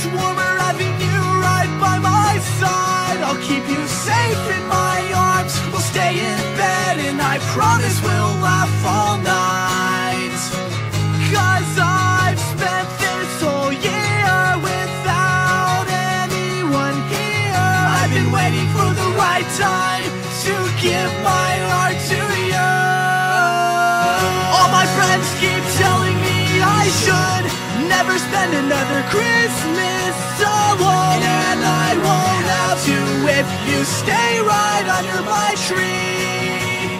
much warmer having you right by my side. I'll keep you safe in my arms. We'll stay in bed and I promise we'll laugh all night. Cause I've spent this whole year without anyone here. I've been waiting for the right time to give my heart never spend another Christmas alone. And I won't have to if you stay right under my tree.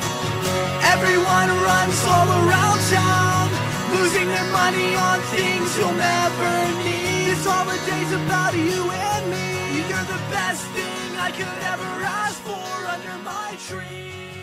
Everyone runs all around town, losing their money on things you'll never need. This holiday's about you and me. You're the best thing I could ever ask for under my tree.